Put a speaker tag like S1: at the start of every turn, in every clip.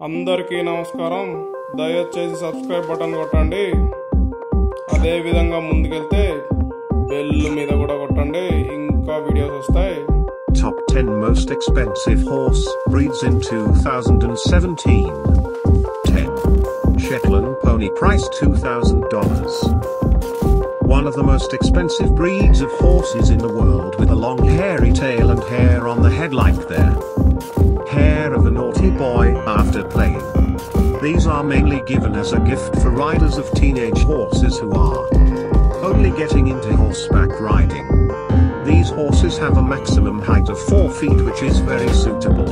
S1: అందరికీ నమస్కారం దయచేసి సబ్స్క్రైబ్ బటన్ కొట్టండి అదే విధంగా ముందుకెళ్తే బెల్ మీద కూడా కొట్టండి ఇంకా వీడియోస్ వస్తాయి
S2: Top 10 most expensive horse breeds in 2017. 10. Shetland pony price $2,000. One of the most expensive breeds of horses in the world with a long hairy tail and hair on the head like their hair of a boy after playing. These are mainly given as a gift for riders of teenage horses who are only getting into horseback riding. These horses have a maximum height of 4 feet which is very suitable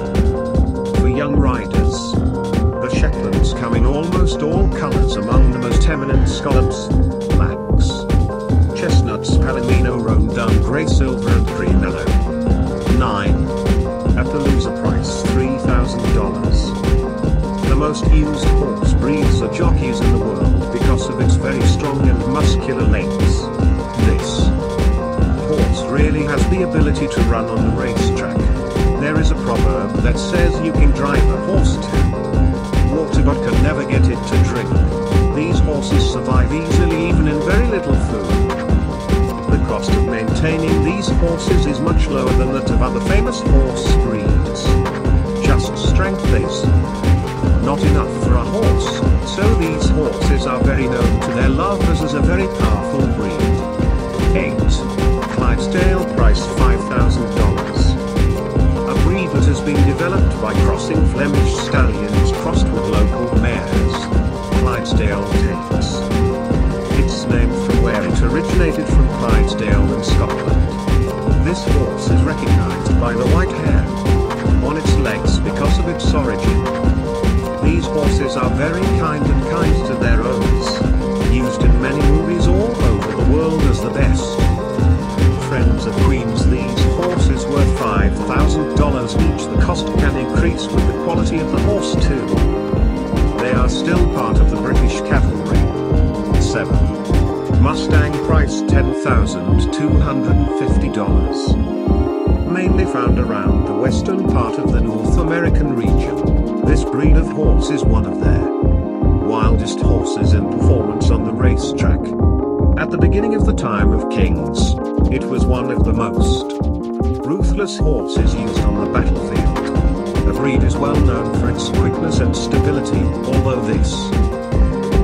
S2: for young riders. The Shetlands come in almost all colors among the most eminent scallops, blacks, chestnuts, palomino, roan dun, grey, silver and cream yellow. Most used horse breeds are jockeys in the world because of its very strong and muscular legs. This horse really has the ability to run on the racetrack. There is a proverb that says you can drive a horse to water but can never get it to drink. These horses survive easily even in very little food. The cost of maintaining these horses is much lower than that of other famous horse breeds. Just strength is not enough for a horse, so these horses are very known to their lovers as a very powerful breed. 8. Clydesdale price $5,000. A breed that has been developed by crossing Flemish stallions crossed with local mares. Clydesdale takes its name from where it originated from Clydesdale in Scotland. This horse is recognized by the white hair on its legs because of its origin. Are very kind and kind to their owners. Used in many movies all over the world as the best. Friends of Queens these horses worth $5,000 each the cost can increase with the quality of the horse too. They are still part of the British cavalry. 7. Mustang price $10,250. Mainly found around the western part of the North American region. Breed of horse is one of their wildest horses in performance on the racetrack. At the beginning of the time of kings, it was one of the most ruthless horses used on the battlefield. The breed is well known for its quickness and stability, although this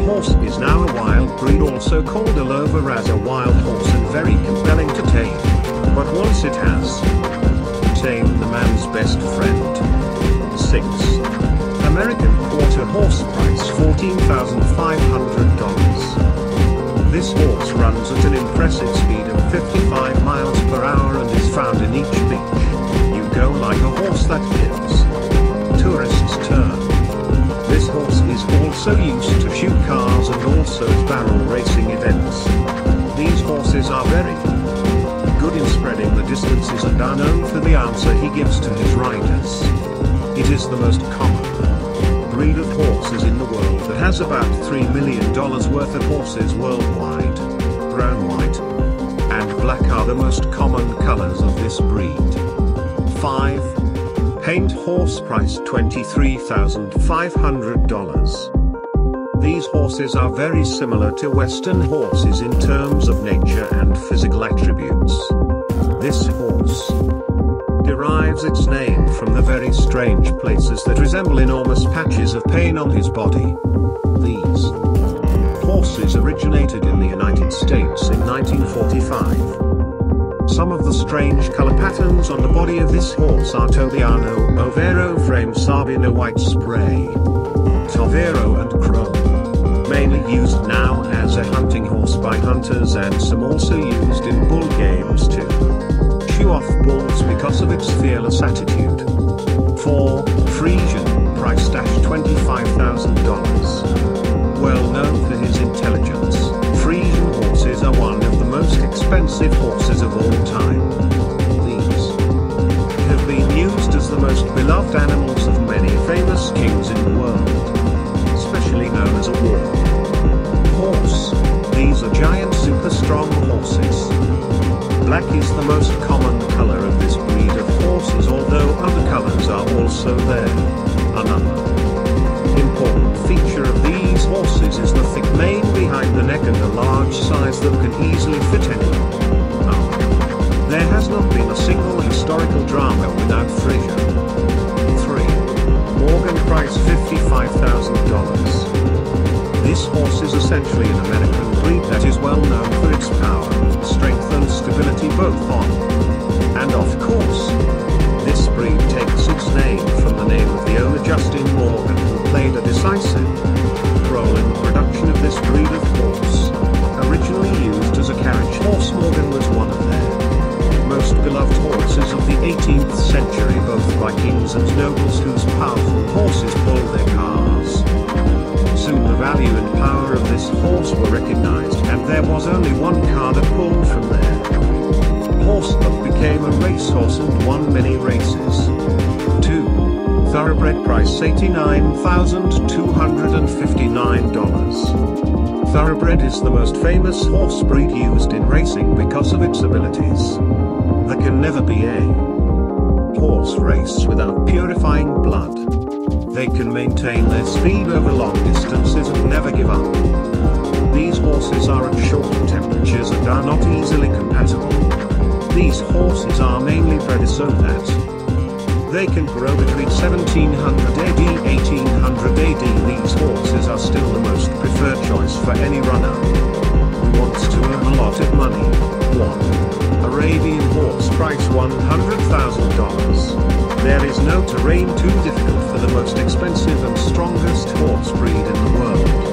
S2: horse is now a wild breed also called a lover as a wild horse and very compelling to tame. But once it has tamed the man's best friend. 6. American quarter horse price $14,500. This horse runs at an impressive speed of 55 miles per hour and is found in each beach. You go like a horse that gives tourists turn. This horse is also used to shoot cars and also at barrel racing events. These horses are very good in spreading the distances and are known for the answer he gives to his riders. It is the most common breed of horses in the world that has about $3 million worth of horses worldwide. Brown, white, and black are the most common colors of this breed. 5. Paint horse price $23,500. These horses are very similar to Western horses in terms of nature and physical attributes. This horse derives its name strange places that resemble enormous patches of pain on his body. These horses originated in the United States in 1945. Some of the strange color patterns on the body of this horse are Tobiano, Overo frame Sabino white spray, Tovero and Chrome. Mainly used now as a hunting horse by hunters and some also used in bull games too. Show off bulls because of its fearless attitude. 4. Friesian, price dash $25,000. 18th century, both by kings and nobles whose powerful horses pulled their cars. Soon the value and power of this horse were recognized, and there was only one car that pulled from there. Horse that became a racehorse and won many races. 2. Thoroughbred price $89,259. Thoroughbred is the most famous horse breed used in racing because of its abilities. There can never be a horse race without purifying blood. They can maintain their speed over long distances and never give up. These horses are at short temperatures and are not easily compatible. These horses are mainly bred so that they can grow between 1700 AD 1800 AD. These horses are still the most preferred choice for any runner who wants to earn a lot of money. 1. Arabian horse price $100,000. There is no terrain too difficult for the most expensive and strongest horse breed in the world,